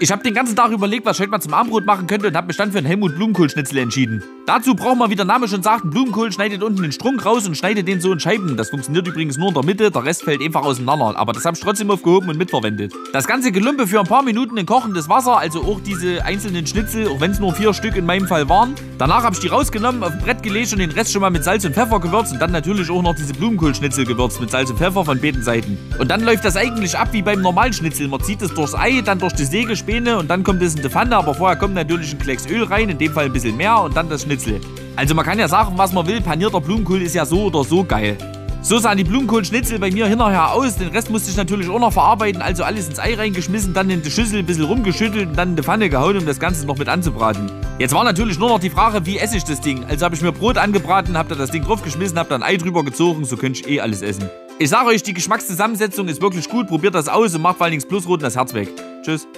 Ich habe den ganzen Tag überlegt, was mal zum Abendbrot machen könnte und habe mich dann für einen Helmut Blumenkohl-Schnitzel entschieden. Dazu braucht man, wie der Name schon sagt, einen Blumenkohl, schneidet unten den Strunk raus und schneidet den so in Scheiben. Das funktioniert übrigens nur in der Mitte, der Rest fällt einfach auseinander. Aber das habe ich trotzdem aufgehoben und mitverwendet. Das ganze Gelümpe für ein paar Minuten in kochendes Wasser, also auch diese einzelnen Schnitzel, auch wenn es nur vier Stück in meinem Fall waren. Danach habe ich die rausgenommen, auf ein Brett gelegt und den Rest schon mal mit Salz und Pfeffer gewürzt und dann natürlich auch noch diese Blumenkohlschnitzel gewürzt mit Salz und Pfeffer von beiden Seiten. Und dann läuft das eigentlich ab wie beim normalen Schnitzel. Man zieht es durchs Ei, dann durch die Sägespäne und dann kommt es in die Pfanne, aber vorher kommt natürlich ein Klecks Öl rein, in dem Fall ein bisschen mehr und dann das Schnitzel. Also man kann ja sagen, was man will, panierter Blumenkohl ist ja so oder so geil. So sahen die Blumenkohlschnitzel bei mir hinterher aus. Den Rest musste ich natürlich auch noch verarbeiten. Also alles ins Ei reingeschmissen, dann in die Schüssel ein bisschen rumgeschüttelt und dann in die Pfanne gehauen, um das Ganze noch mit anzubraten. Jetzt war natürlich nur noch die Frage, wie esse ich das Ding? Also habe ich mir Brot angebraten, habe da das Ding draufgeschmissen, habe da ein Ei drüber gezogen. So könnte ich eh alles essen. Ich sage euch, die Geschmackszusammensetzung ist wirklich gut. Probiert das aus und macht vor allen Dingen und das Herz weg. Tschüss.